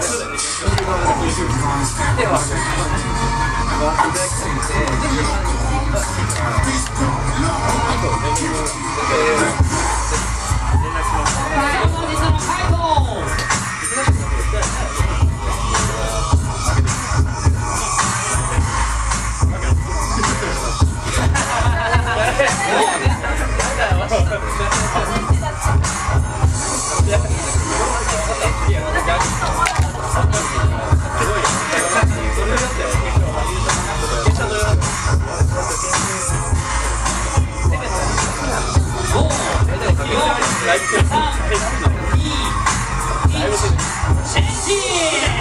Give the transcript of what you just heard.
です。シェブチェン